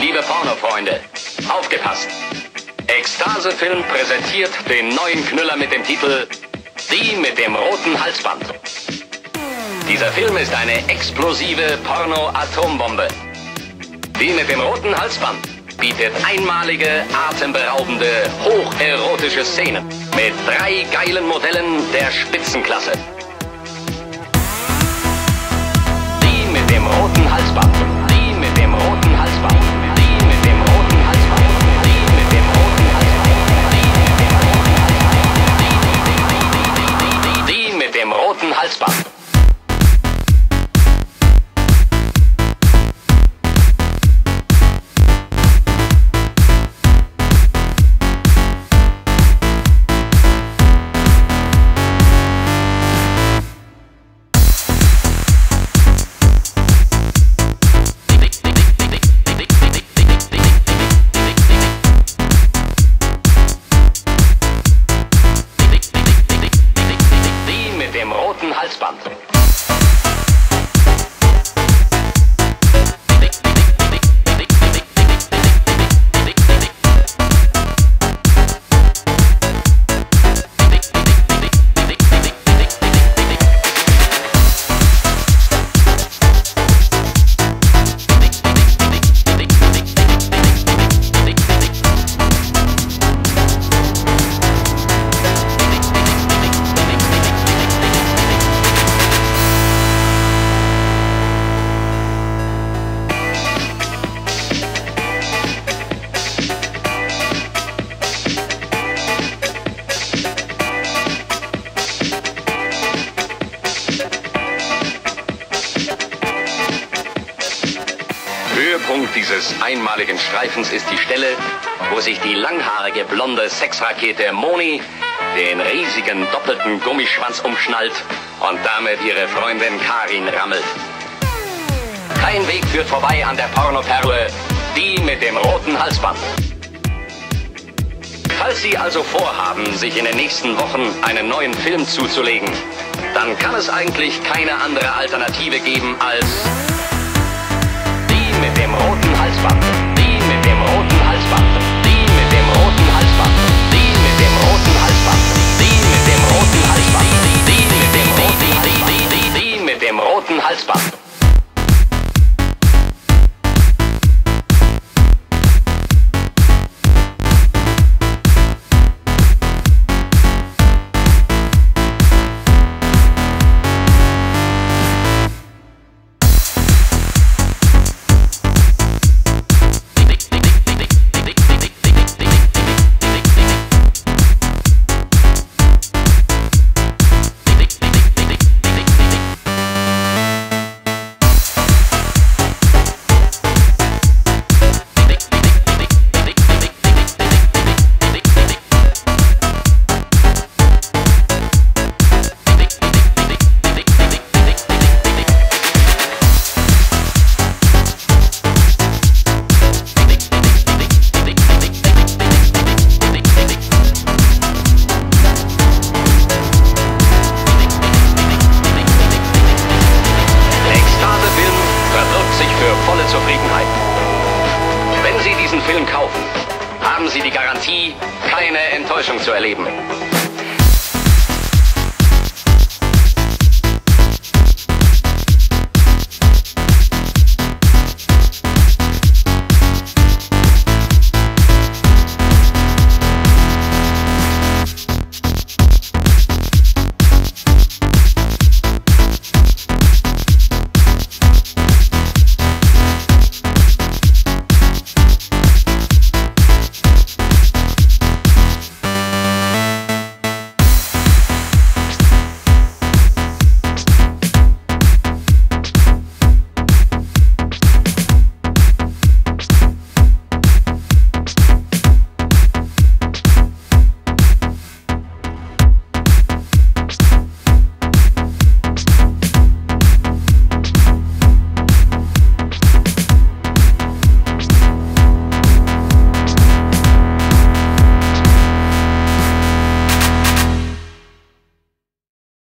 liebe Pornofreunde, aufgepasst! Ekstase-Film präsentiert den neuen Knüller mit dem Titel Die mit dem roten Halsband. Dieser Film ist eine explosive Porno-Atombombe. Die mit dem roten Halsband bietet einmalige, atemberaubende, hocherotische Szenen mit drei geilen Modellen der Spitzenklasse. Die mit dem roten Halsband. Höhepunkt dieses einmaligen Streifens ist die Stelle, wo sich die langhaarige blonde Sexrakete Moni den riesigen doppelten Gummischwanz umschnallt und damit ihre Freundin Karin rammelt. Kein Weg führt vorbei an der Pornoperle, die mit dem roten Halsband. Falls Sie also vorhaben, sich in den nächsten Wochen einen neuen Film zuzulegen, dann kann es eigentlich keine andere Alternative geben als mit dem roten Halsband. Sie die Garantie, keine Enttäuschung zu erleben.